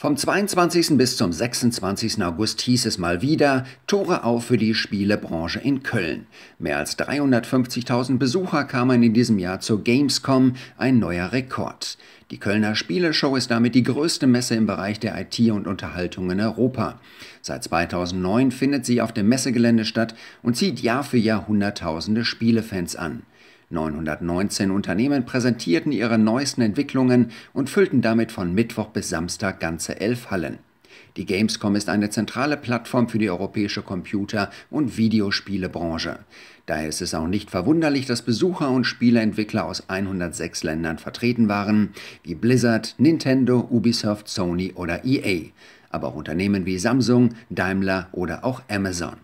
Vom 22. bis zum 26. August hieß es mal wieder Tore auf für die Spielebranche in Köln. Mehr als 350.000 Besucher kamen in diesem Jahr zur Gamescom, ein neuer Rekord. Die Kölner Spieleshow ist damit die größte Messe im Bereich der IT und Unterhaltung in Europa. Seit 2009 findet sie auf dem Messegelände statt und zieht Jahr für Jahr Hunderttausende Spielefans an. 919 Unternehmen präsentierten ihre neuesten Entwicklungen und füllten damit von Mittwoch bis Samstag ganze elf Hallen. Die Gamescom ist eine zentrale Plattform für die europäische Computer- und Videospielebranche. Daher ist es auch nicht verwunderlich, dass Besucher und Spieleentwickler aus 106 Ländern vertreten waren, wie Blizzard, Nintendo, Ubisoft, Sony oder EA, aber auch Unternehmen wie Samsung, Daimler oder auch Amazon.